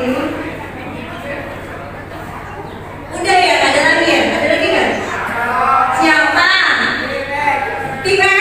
Udah ya, ada lagi ya? Ada lagi kan? Siapa? Tibet.